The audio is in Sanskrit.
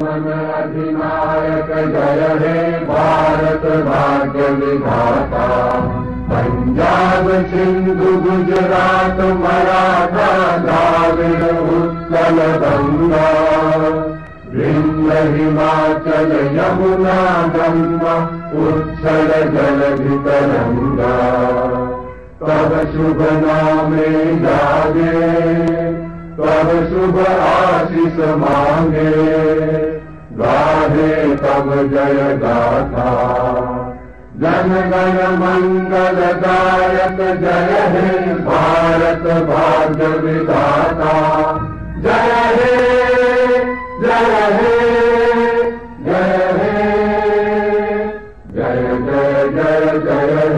मन अधिनायक जय हे भारत भाग्य विधाता पंजाब सिंधु गुजरात मराठा द्राविड उत्कल गंगा विंद हिमाचल यमुना गंगा उच्छल जल तरंगा तब शुभ नामे जागे शुभ आशिष मांगे गाहे आशिषा तग जयदा जनगण मङ्गल गायक जय हे भारत भाग्य विधाता जय हे जय हे जय हे। जय जय जय जय